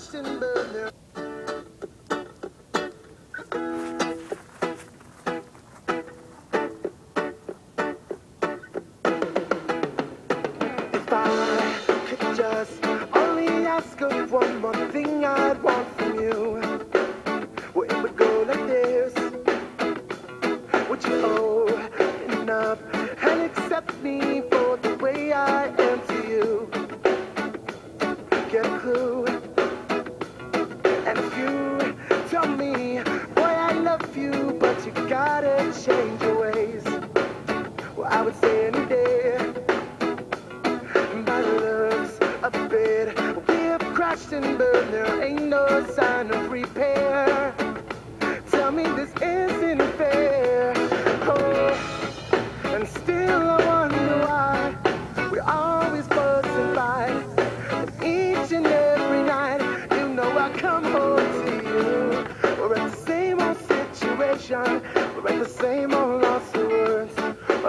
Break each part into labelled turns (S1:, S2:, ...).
S1: If I could just only ask of one more thing I'd want from you, I would say any day. The looks of it, we have crashed and burned. There ain't no sign of repair. Tell me this isn't fair. Oh, and still I wonder why we always fuss and. And each and every night, you know I come home to you. We're at the same old situation. We're at the same old loss.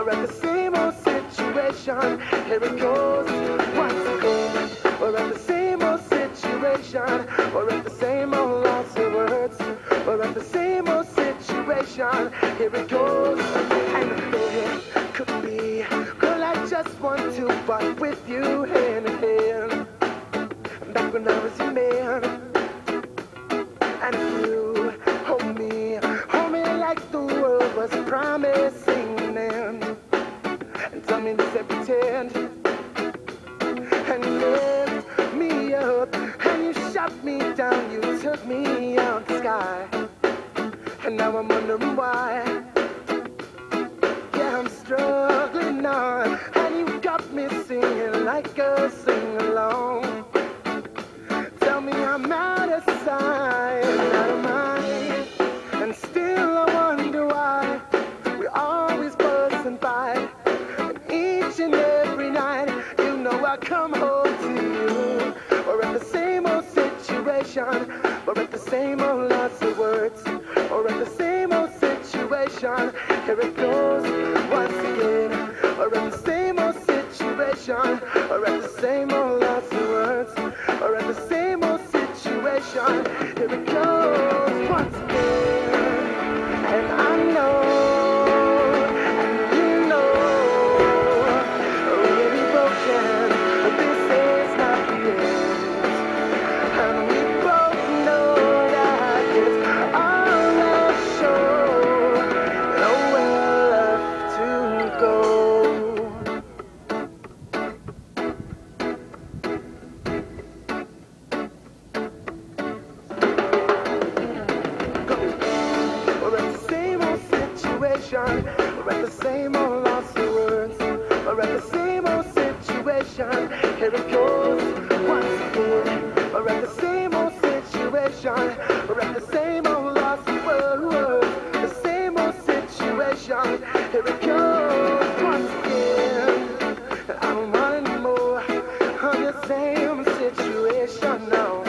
S1: We're at the same old situation. Here it goes once again. We're at the same old situation. We're at the same old loss of words. We're at the same old situation. Here it goes. And if it could be, girl, I just want to walk with you hand in hand. Back when I was your man. Sky. And now I'm wondering why. Yeah, I'm struggling on. And you got me singing like a sing along. Tell me I'm out of sight, out of mind. And still I wonder why we always and fight. And each and every night, you know I come home to you. We're at the same old situation. We're at the same old situation. Here it goes once again. We're at the same old situation. We're at the same old lots of words. We're at the same old situation. Here it goes We're at the same old lost of words. We're at the same old situation. Here it goes once again. We're at the same old situation. We're at the same old lost of words. The same old situation. Here it goes once again. I don't want any more of the same situation. No, I don't want